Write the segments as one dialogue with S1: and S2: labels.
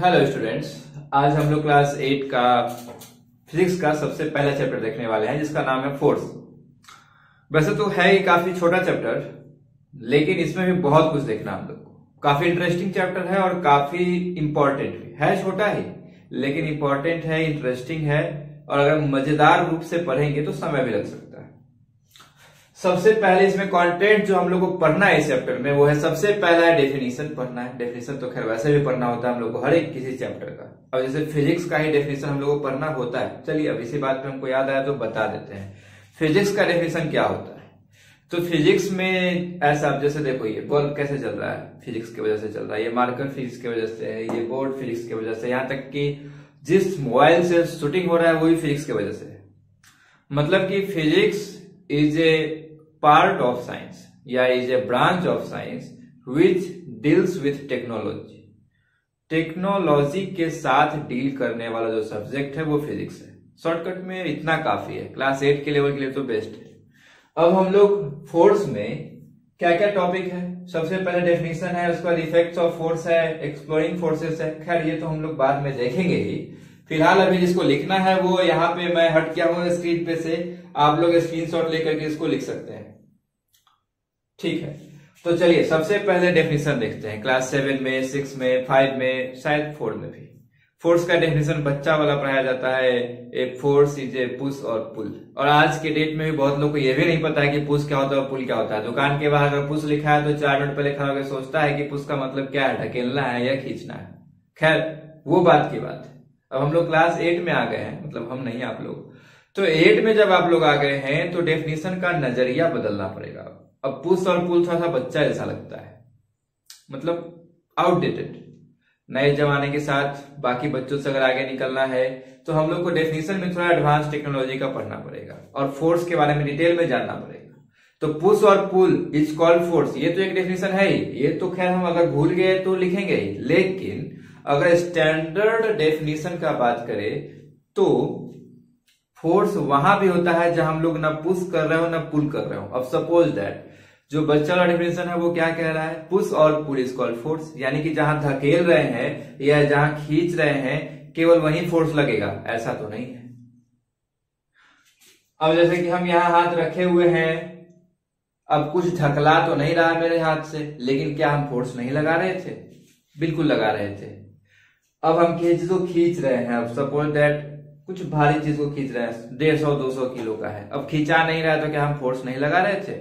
S1: Hello students आज हम लोग क्लास एट का फिजिक्स का सबसे पहला चैप्टर देखने वाले हैं, जिसका नाम है फोर्स वैसे तो है ही काफ़ी छोटा चैप्टर लेकिन इसमें भी बहुत कुछ देखना हम लोग को। काफ़ी इंटरेस्टिंग चैप्टर है और काफ़ी इंपॉर्टेंट भी। है छोटा ही, लेकिन इंपॉर्टेंट है इंटरेस्टिंग है, और अगर मज़ेदार रूप से पढ़ेंगे तो समय भी लग सकता है। सबसे पहले इसमें कंटेंट जो हम लोग को पढ़ना है इस चैप्टर में, वो है सबसे पहला है डेफिनेशन पढ़ना है। डेफिनेशन तो खैर वैसे भी पढ़ना होता है हम लोग को हर एक किसी चैप्टर का। अब जैसे फिजिक्स का ही डेफिनेशन हम लोग को पढ़ना होता है। चलिए अब इसी बात पे हमको याद आया तो बता देते हैं। फिजिक्स का डेफिनेशन क्या होता है? तो फिजिक्स में ऐसा, अब जैसे देखो ये बल्ब कैसे चल रहा है? फिजिक्स की वजह से चल रहा है। ये मार्कर फिजिक्स की वजह से है, ये बोर्ड फिजिक्स की वजह से। यहाँ तक कि जिस मोबाइल से शूटिंग हो रहा है, वो भी फिजिक्स की वजह से है। मतलब कि physics is a part of science या is a branch of science which deals with technology technology के साथ डील करने वाला जो सब्जेक्ट है, वो फिजिक्स है। शॉर्टकट में इतना काफ़ी है। क्लास एट के लेवल के लिए तो बेस्ट है। अब हम लोग फोर्स में क्या क्या टॉपिक है? सबसे पहले डेफिनेशन है, उसके बाद इफेक्ट्स ऑफ़ फोर्स है एक्सप्लोरिंग फोर्सेस है। खैर, ये तो हम लोग बाद में देखेंगे ही। फ़िलहाल अभी जिसको लिखना है, वो यहाँ पे मैं हट किया हूँ स्क्रीन पे से। आप लोग स्क्रीनशॉट लेकर के इसको लिख सकते हैं। ठीक है। तो चलिए, सबसे पहले डेफिनेशन देखते हैं। क्लास सेवन में सिक्स में फाइव में, शायद फोर में भी। फोर्स का डेफिनेशन बच्चा वाला पढ़ाया जाता है। एक फोर्स इज़ ए पुश और पुल और आज के डेट में भी बहुत लोग को यह भी नहीं पता है कि पुश क्या होता है और पुल क्या होता है। दुकान के बाहर अगर पुश लिखा है तो चार मिनट पहले खड़ा होकर सोचता है कि पुश का मतलब क्या है? ढकेलना है या खींचना है। खैर, वो बात की बात है। अब हम लोग क्लास एट में आ गए हैं। मतलब हम नहीं, आप लोग। तो एट में जब आप लोग आ गए हैं तो डेफिनेशन का नज़रिया बदलना पड़ेगा। अब पुश और पुल थोड़ा सा बच्चा जैसा लगता है। मतलब आउटडेटेड नए जमाने के साथ बाकी बच्चों से अगर आगे निकलना है तो हम लोग को डेफिनेशन में थोड़ा एडवांस टेक्नोलॉजी का पढ़ना पड़ेगा। और फोर्स के बारे में डिटेल में जानना पड़ेगा। तो पुश और पुल इज़ कॉल्ड फोर्स ये तो एक डेफिनेशन है ही। ये तो खैर हम अगर भूल गए तो लिखेंगे लेकिन अगर स्टैंडर्ड डेफिनेशन का बात करें तो फोर्स वहाँ भी होता है जहाँ हम लोग ना पुश कर रहे हो, ना पुल कर रहे हो। अब सपोज़ दैट, जो बच्चा वाला डेफिनेशन है वो क्या कह रहा है? पुश और पुल इज़ कॉल्ड फोर्स। यानी कि जहाँ धकेल रहे हैं या जहाँ खींच रहे हैं, केवल वही फोर्स लगेगा। ऐसा तो नहीं है। अब जैसे कि हम यहाँ हाथ रखे हुए हैं, अब कुछ ढकला तो नहीं रहा मेरे हाथ से, लेकिन क्या हम फोर्स नहीं लगा रहे थे? बिल्कुल लगा रहे थे। अब हम चीज़ को खींच रहे हैं। अब सपोज़ दैट कुछ भारी चीज़ को खींच रहे हैं, डेढ़ सौ, दो सौ किलो का है। अब खींचा नहीं रहा तो क्या हम फोर्स नहीं लगा रहे थे?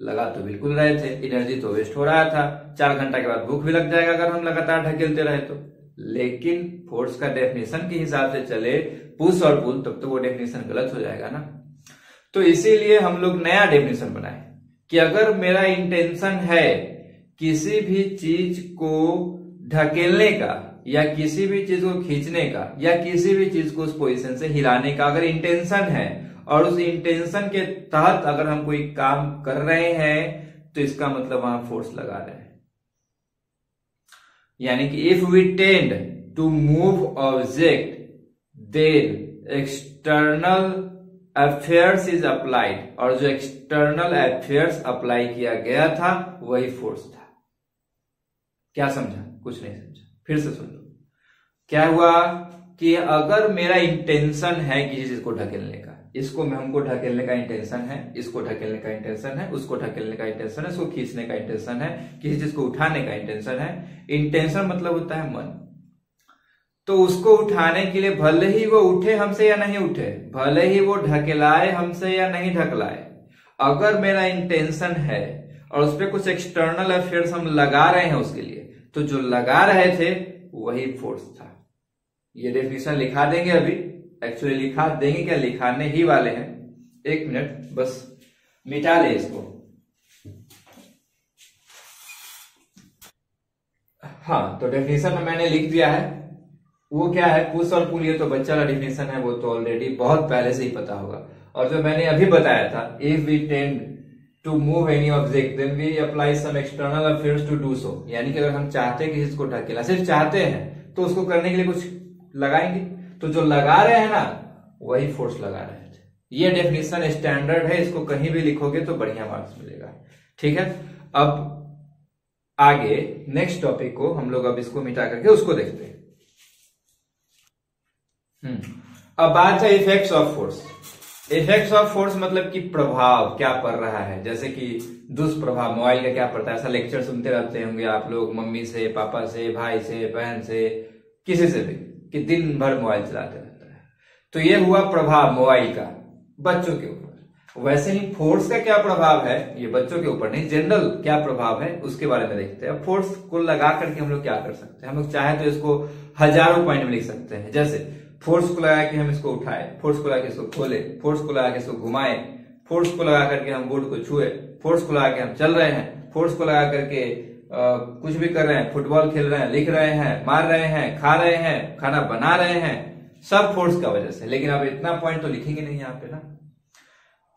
S1: लगा तो बिल्कुल रहे थे। एनर्जी तो वेस्ट हो रहा था। चार घंटा के बाद भूख भी लग जाएगा अगर हम लगातार ढकेलते रहे तो। लेकिन फोर्स का डेफिनेशन के हिसाब से चले पुश और पुल तब तो वो डेफिनेशन गलत हो जाएगा ना। तो इसीलिए हम लोग नया डेफिनेशन बनाए कि अगर मेरा इंटेंशन है किसी भी चीज़ को ढकेलने का या किसी भी चीज़ को खींचने का, या किसी भी चीज़ को उस पोजीशन से हिलाने का अगर इंटेंशन है, और उस इंटेंशन के तहत अगर हम कोई काम कर रहे हैं तो इसका मतलब वहाँ फोर्स लगा रहे हैं। यानी कि if we tend to move object then external affairs is applied और जो एक्सटर्नल अफेयर्स अप्लाई किया गया था, वही फोर्स था। क्या समझा? कुछ नहीं समझा। फिर से सुन लो। क्या हुआ कि अगर मेरा इंटेंशन है किसी चीज़ को ढकेलने का, इसको में हमको ढकेलने का इंटेंशन है, इसको ढकेलने का इंटेंशन है, उसको ढकेलने का इंटेंशन है इसको खींचने का इंटेंशन है, किसी चीज़ को उठाने का इंटेंशन है इंटेंशन मतलब होता है मन। तो उसको उठाने के लिए भले ही वो उठे हमसे या नहीं उठे, भले ही वो ढकेलाए हमसे या नहीं ढकलाए, अगर मेरा इंटेंशन है और उस पर कुछ एक्सटर्नल अफेयर्स हम लगा रहे हैं उसके लिए तो जो लगा रहे थे, वही फोर्स था। ये डेफिनेशन लिखा देंगे अभी। एक्चुअली लिखा देंगे क्या? लिखाने ही वाले हैं। एक मिनट बस मिटा ले इसको। हाँ तो डेफिनेशन में मैंने लिख दिया है। वो क्या है? पुश और पुल ये तो बच्चा का डेफिनेशन है, वो तो ऑलरेडी बहुत पहले से ही पता होगा। और जो मैंने अभी बताया था if we tend to move any object then we apply some external affairs to do so यानी कि अगर हम चाहते हैं कि इसको ढकेला सिर्फ़ चाहते हैं तो उसको करने के लिए कुछ लगाएँगे। तो जो लगा रहे हैं ना, वही फोर्स लगा रहे थे ये डेफिनेशन स्टैंडर्ड है, इसको कहीं भी लिखोगे तो बढ़िया मार्क्स मिलेगा। ठीक है? अब आगे नेक्स्ट टॉपिक को हम लोग अब इसको मिटा करके उसको देखते हैं। हम्म। अब बात है effects of force effects of force मतलब कि प्रभाव क्या पड़ रहा है? जैसे कि दुष्प्रभाव, मोबाइल का क्या पड़ता है? ऐसा लेक्चर सुनते रहते होंगे आप लोग, मम्मी से, पापा से, भाई से, बहन से, किसी से भी, कि दिन भर मोबाइल चलाते रहता है। तो ये हुआ प्रभाव मोबाइल का, बच्चों के ऊपर। वैसे ही फोर्स का क्या प्रभाव है? ये बच्चों के ऊपर नहीं जनरल क्या प्रभाव है? उसके बारे में देखते हैं। फोर्स को लगा करके हम लोग क्या कर सकते हैं? हम लोग चाहे तो इसको हज़ारों पॉइंट में लिख सकते हैं। जैसे फोर्स को लगा के हम इसको उठाए फोर्स को लगा के इसको खोले फोर्स को लगा के इसको घुमाए फोर्स को लगा करके हम बोर्ड को छुए फोर्स को लगा के हम चल रहे हैं फोर्स को लगा करके आ, कुछ भी कर रहे हैं फुटबॉल खेल रहे हैं लिख रहे हैं मार रहे हैं खा रहे हैं खाना बना रहे हैं सब फोर्स का वजह से। लेकिन आप इतना पॉइंट तो लिखेंगे नहीं यहाँ पे ना।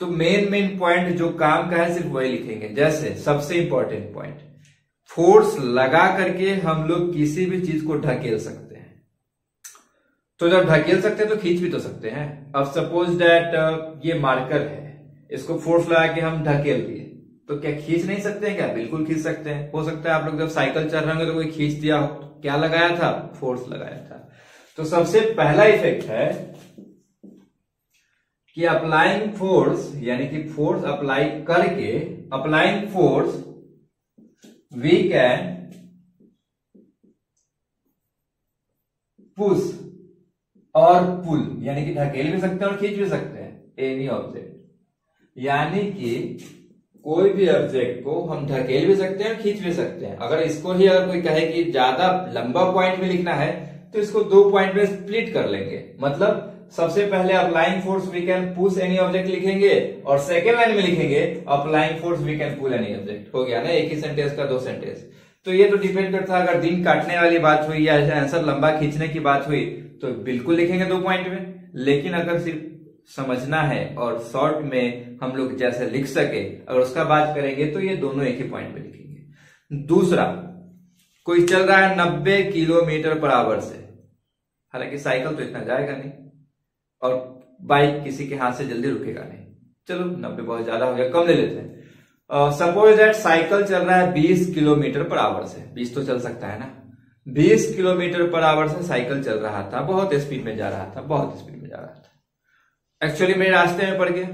S1: तो मेन मेन पॉइंट जो काम का है सिर्फ़ वही लिखेंगे। जैसे सबसे इंपॉर्टेंट पॉइंट फोर्स लगा करके हम लोग किसी भी चीज़ को ढकेल सकते तो जब ढकेल सकते हैं तो खींच भी तो सकते हैं। अब सपोज़ दैट uh, ये मार्कर है। इसको फोर्स लगा के हम ढकेल दिए। तो क्या खींच नहीं सकते हैं क्या? बिल्कुल खींच सकते हैं। हो सकता है आप लोग जब साइकिल चल रहे होंगे तो कोई खींच दिया क्या लगाया था? फोर्स लगाया था। तो सबसे पहला इफ़ेक्ट है कि अप्लाइंग फोर्स यानी कि फोर्स अप्लाई करके applying force we can push और पुल, यानी कि ढकेल भी सकते हैं और खींच भी सकते हैं एनी ऑब्जेक्ट यानी कि कोई भी ऑब्जेक्ट को हम ढकेल भी सकते हैं और खींच भी सकते हैं। अगर इसको ही अगर कोई कहे कि ज़्यादा लंबा पॉइंट में लिखना है तो इसको दो पॉइंट में स्प्लिट कर लेंगे। मतलब सबसे पहले applying force we can push any object लिखेंगे और सेकेंड लाइन में लिखेंगे applying force we can pull any object हो गया ना? एक ही सेंटेंस का दो सेंटेंस तो ये तो डिपेंड करता है, अगर दिन काटने वाली बात हुई या आंसर लंबा खींचने की बात हुई तो बिल्कुल लिखेंगे दो पॉइंट में। लेकिन अगर सिर्फ़ समझना है और शॉर्ट में हम लोग जैसे लिख सके, अगर उसका बात करेंगे तो ये दोनों एक ही पॉइंट में लिखेंगे। दूसरा, कोई चल रहा है नब्बे किलोमीटर पर आवर से। हालाँकि साइकिल तो इतना जाएगा नहीं। और बाइक किसी के हाथ से जल्दी रुकेगा नहीं। चलो, नब्बे बहुत ज़्यादा हो गया, कम ले लेते हैं। सपोज़ दैट साइकिल चल रहा है बीस किलोमीटर पर आवर से। बीस तो चल सकता है ना। 20 किलोमीटर पर आवर से साइकिल चल रहा था, बहुत स्पीड में जा रहा था, बहुत स्पीड में जा रहा था। एक्चुअली मेरे रास्ते में पड़ गया।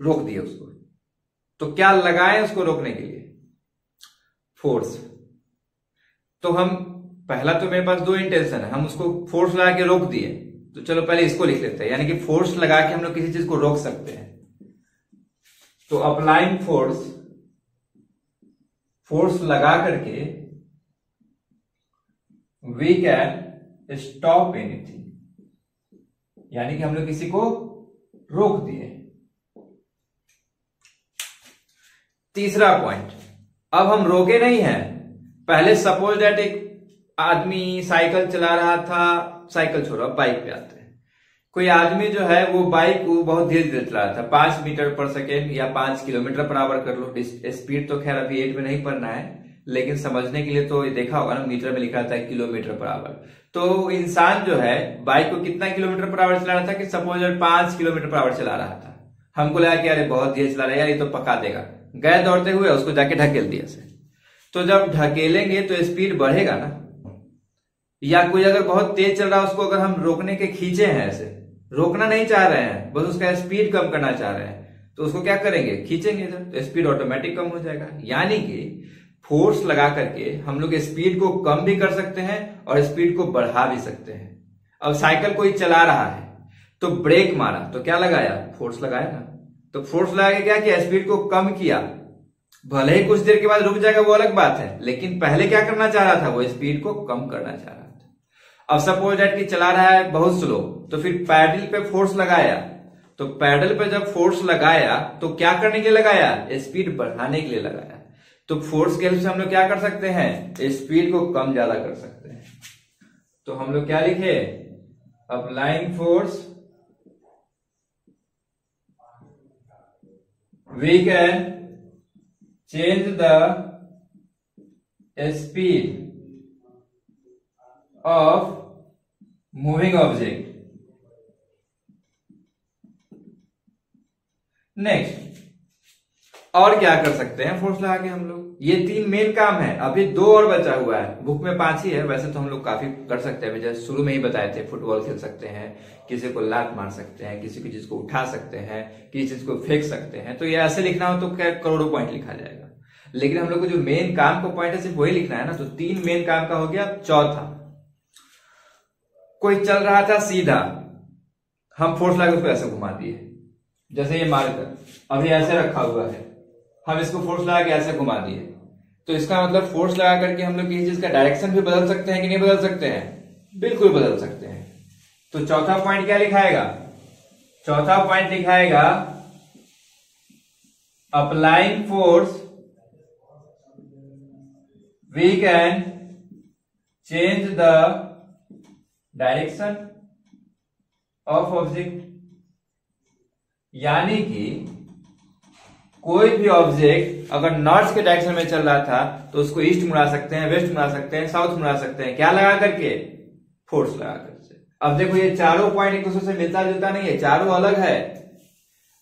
S1: रोक दिया उसको। तो क्या लगाए उसको रोकने के लिए? फोर्स तो हम, पहला तो मेरे पास दो इंटेंशन है। हम उसको फोर्स लगा के रोक दिए। तो चलो पहले इसको लिख लेते हैं। यानी कि फोर्स लगा के हम लोग किसी चीज़ को रोक सकते हैं। तो अप्लाइंग फोर्स फोर्स लगा करके वी कैन स्टॉप एनीथिंग यानी कि हम लोग किसी को रोक दिए। तीसरा पॉइंट अब हम रोके नहीं हैं। पहले सपोज़ दैट एक आदमी साइकिल चला रहा था साइकिल छोड़ो बाइक पे आते। हैं कोई आदमी जो है, वो बाइक वो बहुत धीरे धीरे चला रहा था। पाँच मीटर पर सेकेंड या पाँच किलोमीटर पर आवर कर लो। स्पीड तो खैर अभी एट में नहीं पढ़ना है। लेकिन समझने के लिए तो ये देखा होगा ना, मीटर में लिखा था किलोमीटर पर आवर। तो इंसान जो है, बाइक को कितना किलोमीटर पर आवर चला रहा था कि सपोज़ पाँच किलोमीटर पर आवर चला रहा था। हमको लगा कि अरे बहुत धीरे चला रहा है, यार ये तो पका देगा। गए दौड़ते हुए उसको जाके ढकेल दिया से तो जब ढकेलेंगे तो स्पीड बढ़ेगा ना। या कोई अगर बहुत तेज चल रहा है, उसको अगर हम रोकने के खींचे हैं ऐसे, रोकना नहीं चाह रहे हैं, बस उसका स्पीड कम करना चाह रहे हैं तो उसको क्या करेंगे? खींचेंगे तो स्पीड ऑटोमेटिक कम हो जाएगा। यानी कि फोर्स लगा करके हम लोग स्पीड को कम भी कर सकते हैं और स्पीड को बढ़ा भी सकते हैं। अब साइकिल कोई चला रहा है तो ब्रेक मारा तो क्या लगाया? फोर्स लगाया ना तो फोर्स लगा के क्या किया? स्पीड को कम किया। भले ही कुछ देर के बाद रुक जाएगा, वो अलग बात है, लेकिन पहले क्या करना चाह रहा था? वो स्पीड को कम करना चाह रहा था। अब सपोज़ दैट कि चला रहा है बहुत स्लो तो फिर पैडल पे फोर्स लगाया। तो पैडल पे जब फोर्स लगाया तो क्या करने के लिए लगाया? स्पीड बढ़ाने के लिए लगाया। तो फोर्स के हेल्प से हम लोग क्या कर सकते हैं? स्पीड को कम ज़्यादा कर सकते हैं। तो हम लोग क्या लिखे? Applying force we can change the speed of moving object next और क्या कर सकते हैं? फोर्स लगा के हम लोग। ये तीन मेन काम है। अभी दो और बचा हुआ है। बुक में पाँच ही है। वैसे तो हम लोग काफ़ी कर सकते हैं। जैसे शुरू में ही बताए थे फुटबॉल खेल सकते हैं, किसी को लात मार सकते हैं, किसी की चीज़ को उठा सकते हैं, किसी चीज़ को फेंक सकते हैं। तो ये ऐसे लिखना हो तो क्या करोड़ों पॉइंट लिखा जाएगा। लेकिन हम लोग को जो मेन काम का पॉइंट है, सिर्फ़ वही लिखना है ना? तो तीन मेन काम का हो गया। चौथा। कोई चल रहा था सीधा। हम फोर्स लगा उसको ऐसे घुमा दिए। जैसे ये मारकर। अभी ऐसे रखा हुआ है। हम इसको फोर्स लगा के ऐसे घुमा दिए। तो इसका मतलब फोर्स लगा करके हम लोग किसी चीज़ का डायरेक्शन भी बदल सकते हैं कि नहीं बदल सकते हैं? बिल्कुल बदल सकते हैं। तो चौथा पॉइंट क्या लिखाएगा? चौथा point लिखाएगा applying force we can change the direction of object यानी कि कोई भी ऑब्जेक्ट अगर नॉर्थ के डायरेक्शन में चल रहा था तो उसको ईस्ट मुड़ा सकते हैं वेस्ट मुड़ा सकते हैं साउथ मुड़ा सकते हैं। क्या लगा करके? फोर्स लगा करके। अब देखो, ये चारों पॉइंट एक दूसरे से मिलता जुलता नहीं है, चारों अलग है।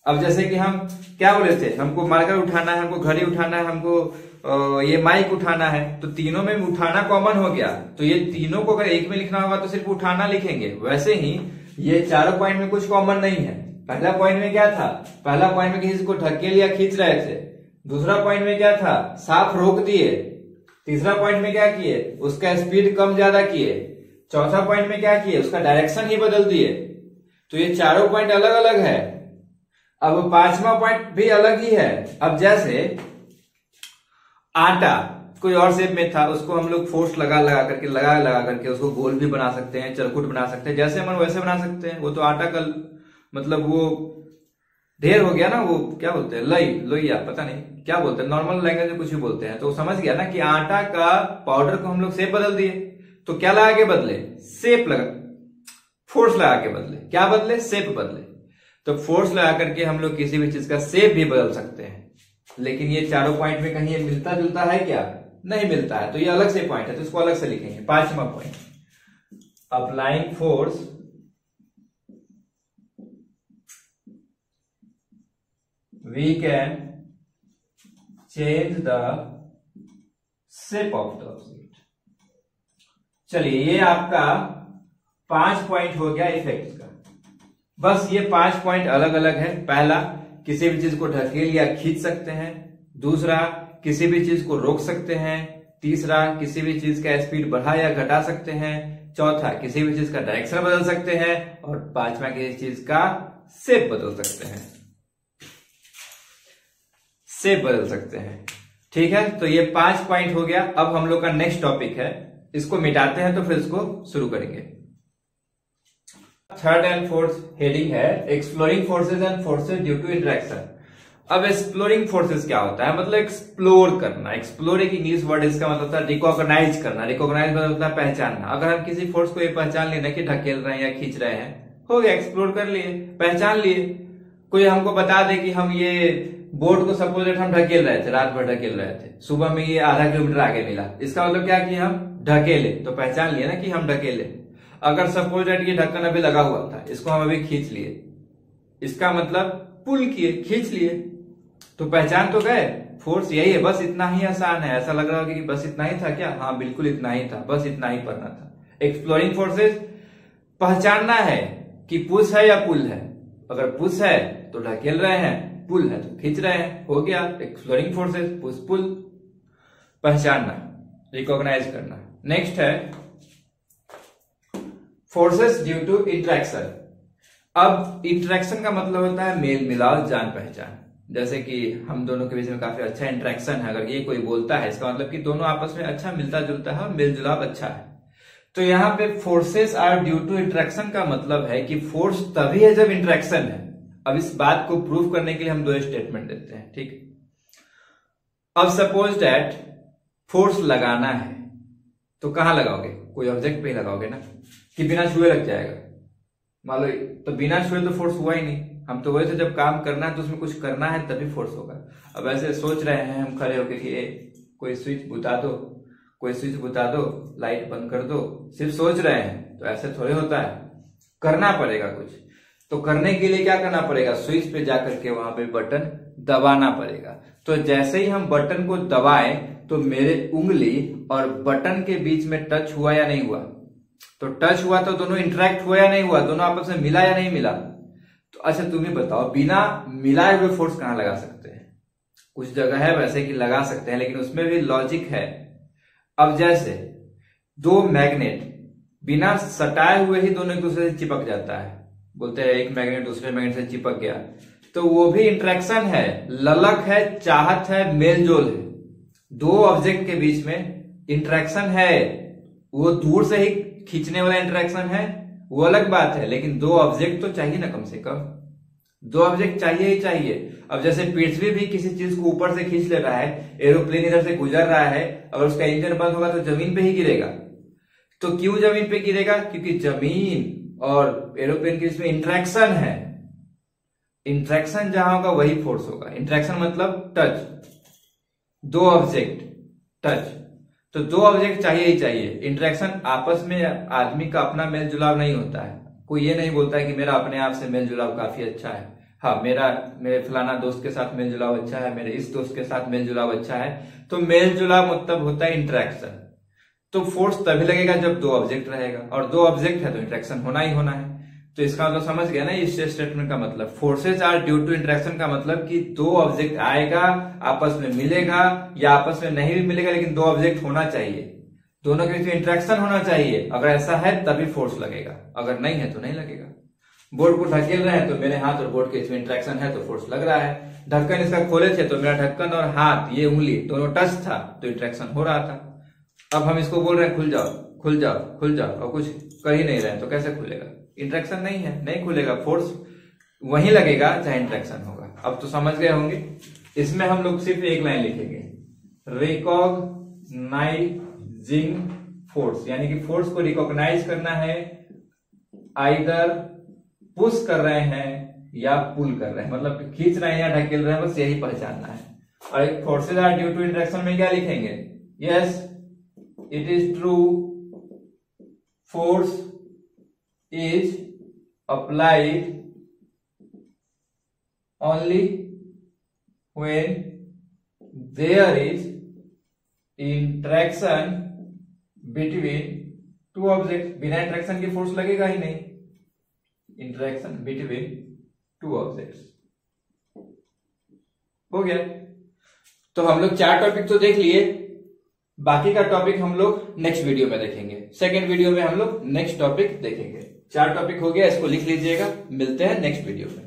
S1: अब जैसे कि हम क्या बोले थे? हमको मार्कर उठाना है, हमको घड़ी उठाना है, हमको ये माइक उठाना है तो तीनों में उठाना कॉमन हो गया। तो ये तीनों को अगर एक में लिखना होगा तो सिर्फ़ उठाना लिखेंगे। वैसे ही ये चारों पॉइंट में कुछ कॉमन नहीं है। पहला पॉइंट में क्या था? पहला पॉइंट में किसी को ढकेल या खींच रहे थे। दूसरा पॉइंट में क्या था? साफ़ रोक दिए। तीसरा पॉइंट में क्या किए? उसका स्पीड कम ज़्यादा किए। चौथा पॉइंट में क्या किए? उसका डायरेक्शन ही बदल दिए। तो ये चारों पॉइंट अलग अलग है। अब पांचवा पॉइंट भी अलग ही है। अब जैसे आटा, कोई और शेप में था, उसको हम लोग फोर्स लगा लगा करके, लगा लगा करके उसको गोल भी बना सकते हैं चरकुट बना सकते हैं, जैसे मन वैसे बना सकते हैं। वो तो आटा कल मतलब वो ढेर हो गया ना, वो क्या बोलते हैं, लई लोहिया पता नहीं, क्या बोलते हैं नॉर्मल लैंग्वेज में कुछ भी बोलते हैं तो समझ गया ना कि आटा का पाउडर को हम लोग सेप बदल दिए। तो क्या लगा के बदले? सेप लगा फोर्स लगा के बदले। क्या बदले? सेप बदले। तो फोर्स लगा करके हम लोग किसी भी चीज़ का सेप भी बदल सकते हैं। लेकिन ये चारों पॉइंट में कहीं ये मिलता जुलता है क्या? नहीं मिलता है। तो ये अलग से पॉइंट है तो इसको अलग से लिखेंगे। पांचवा point applying force we can change the shape of the object. चलिए, ये आपका पाँच पॉइंट हो गया इफ़ेक्ट का। बस ये पाँच पॉइंट अलग अलग है। पहला, किसी भी चीज़ को ढकेल या खींच सकते हैं। दूसरा, किसी भी चीज़ को रोक सकते हैं। तीसरा, किसी भी चीज़ का स्पीड बढ़ा या घटा सकते हैं। चौथा, किसी भी चीज़ का डायरेक्शन बदल सकते हैं और पांचवा किसी चीज़ का शेप बदल सकते हैं। से बदल सकते हैं। ठीक है? तो ये पाँच पॉइंट हो गया। अब हम लोग का नेक्स्ट टॉपिक है। इसको मिटाते हैं तो फिर इसको शुरू करेंगे। थर्ड एंड फोर्थ हेडिंग है exploring forces and forces due to interaction अब एक्सप्लोरिंग फोर्सेज क्या होता है? मतलब एक्सप्लोर करना। एक्सप्लोर एक इंग्लिश वर्ड इसका मतलब होता है रिकॉग्नाइज करना। रिकॉग्नाइज मतलब होता है पहचानना। अगर हम किसी फोर्स को ये पहचान लेना कि ढकेल रहे हैं या खींच रहे हैं, हो गया एक्सप्लोर कर लिए, पहचान लिए। कोई हमको बता दे कि हम ये बोर्ड को सपोज़ हम ढकेल रहे थे, रात भर ढकेल रहे थे। सुबह में ये आधा किलोमीटर आगे मिला। इसका मतलब क्या किया हम ढकेले तो पहचान लिए ना कि हम ढकेले। अगर सपोज़ ये ढक्कन अभी लगा हुआ था, इसको हम अभी खींच लिए। इसका मतलब पुल किए, खींच लिए। तो पहचान तो गए, फोर्स यही है, बस इतना ही आसान है। ऐसा लग रहा होगा कि बस इतना ही था क्या? हाँ बिल्कुल इतना ही था, बस इतना ही पढ़ना था। एक्सप्लोरिंग फोर्सेस पहचानना है कि पुश है या पुल है। अगर पुश है तो ढकेल रहे हैं। पुल है तो खींच रहे हैं, हो गया एक्सप्लोरिंग फोर्सेस पुश पुल पहचानना रिकॉग्नाइज करना नेक्स्ट है फोर्सेस ड्यू टू इंट्रैक्शन अब इंट्रैक्शन का मतलब होता है मेल मिलाव, जान पहचान। जैसे कि हम दोनों के बीच में काफ़ी अच्छा इंट्रैक्शन है, अगर ये कोई बोलता है, इसका मतलब कि दोनों आपस में अच्छा मिलता जुलता है मेल जुलाव अच्छा है। तो यहाँ पे forces are due to interaction का मतलब है कि फोर्स तभी है जब इंट्रैक्शन है। अब इस बात को प्रूव करने के लिए हम दो स्टेटमेंट देते हैं, ठीक अब सपोज़ डैट फोर्स लगाना है तो कहाँ लगाओगे? कोई ऑब्जेक्ट पे ही लगाओगे ना? कि बिना छुए लग जाएगा। मान लो तो बिना छुए तो फोर्स हुआ ही नहीं। हम तो वैसे जब काम करना है तो उसमें कुछ करना है, तभी फोर्स होगा। अब ऐसे सोच रहे हैं हम खड़े होके कि कोई स्विच बुता दो, कोई स्विच बुता दो लाइट बंद कर दो। सिर्फ़ सोच रहे हैं तो ऐसे थोड़े होता है। करना पड़ेगा कुछ। तो करने के लिए क्या करना पड़ेगा? स्विच पे जाकर के वहाँ पे बटन दबाना पड़ेगा। तो जैसे ही हम बटन को दबाए तो मेरे उंगली और बटन के बीच में टच हुआ या नहीं हुआ? तो टच हुआ तो दोनों इंटरेक्ट हुआ या नहीं हुआ? दोनों आपस में मिला या नहीं मिला? तो अच्छा तुम ही बताओ, बिना मिलाए हुए फोर्स कहाँ लगा सकते हैं? कुछ जगह है वैसे कि लगा सकते हैं, लेकिन उसमें भी लॉजिक है। अब जैसे, दो मैग्नेट बिना सटाए हुए ही दोनों एक दूसरे से चिपक जाता है। बोलते हैं, एक मैग्नेट दूसरे मैग्नेट से चिपक गया। तो वो भी इंट्रैक्शन है। ललक है, चाहत है, मेलजोल है। दो ऑब्जेक्ट के बीच में इंट्रैक्शन है। वो दूर से ही खींचने वाला इंट्रैक्शन है। वो अलग बात है, लेकिन दो ऑब्जेक्ट तो चाहिए ना कम से कम। दो ऑब्जेक्ट चाहिए ही चाहिए। अब जैसे पृथ्वी भी किसी चीज़ को ऊपर से खींच ले रहा है एरोप्लेन इधर से गुजर रहा है, अगर उसका इंजन बंद होगा तो ज़मीन पे ही गिरेगा। तो क्यों ज़मीन पे गिरेगा? क्योंकि ज़मीन और एरोप्लेन के बीच में इंट्रैक्शन है। इंट्रैक्शन जहाँ होगा वही फोर्स होगा। इंट्रैक्शन मतलब टच दो ऑब्जेक्ट टच तो दो ऑब्जेक्ट चाहिए ही चाहिए। इंट्रैक्शन आपस में आदमी का अपना मेल जुलाव नहीं होता है। कोई ये नहीं बोलता है कि मेरा अपने आप से मेल जुलाव काफ़ी अच्छा है। हाँ मेरा, मेरे फलाना दोस्त के साथ मेल जुलाव अच्छा है, मेरे इस दोस्त के साथ मेल जुलाव अच्छा है। तो मेल जुलाव मतलब होता है इंट्रैक्शन तो फोर्स तभी लगेगा जब दो ऑब्जेक्ट रहेगा। और दो ऑब्जेक्ट है तो इंट्रैक्शन होना ही होना है। तो इसका मतलब समझ गया ना इस स्टेटमेंट का मतलब? Forces are due to interaction का मतलब कि दो ऑब्जेक्ट आएगा, आपस में मिलेगा या आपस में नहीं भी मिलेगा, लेकिन दो ऑब्जेक्ट होना चाहिए। दोनों के बीच में इंट्रैक्शन होना चाहिए। अगर ऐसा है, तभी फोर्स लगेगा। अगर नहीं है तो नहीं लगेगा। बोर्ड को ढकेल रहे हैं तो मेरे हाथ और बोर्ड के बीच में इंट्रैक्शन है तो फोर्स लग रहा है। ढक्कन इसका खोले थे तो मेरा ढक्कन और हाथ, ये उंगली दोनों टच था तो इंट्रैक्शन हो रहा था। अब हम इसको बोल रहे हैं, खुल जाओ खुल जाओ खुल जाओ, और कुछ कर ही नहीं रहे तो कैसे खुलेगा? इंट्रैक्शन नहीं है, नहीं खुलेगा फोर्स वहीं लगेगा चाहे इंट्रैक्शन होगा। अब तो समझ गए होंगे? इसमें हम लोग सिर्फ़ एक लाइन लिखेंगे। रिकॉग्नाइजिंग फोर्स यानी कि फोर्स को रिकॉग्नाइज करना है आइदर पुश कर रहे हैं या पुल कर रहे हैं। मतलब खींच रहे हैं या ढकेल रहे हैं, बस यही पहचानना है। और forces are due to interaction में क्या लिखेंगे? Yes it is true force is applied only when there is interaction between two objects. बिना इंट्रैक्शन की फोर्स लगेगा ही नहीं. इंट्रैक्शन बिटवीन टू ऑब्जेक्ट्स हो गया. तो हम लोग चार टॉपिक तो देख लिए. बाकी का टॉपिक हम लोग नेक्स्ट वीडियो में देखेंगे। सेकेंड वीडियो में हम लोग नेक्स्ट टॉपिक देखेंगे। चार टॉपिक हो गया, इसको लिख लीजिएगा। मिलते हैं नेक्स्ट वीडियो में।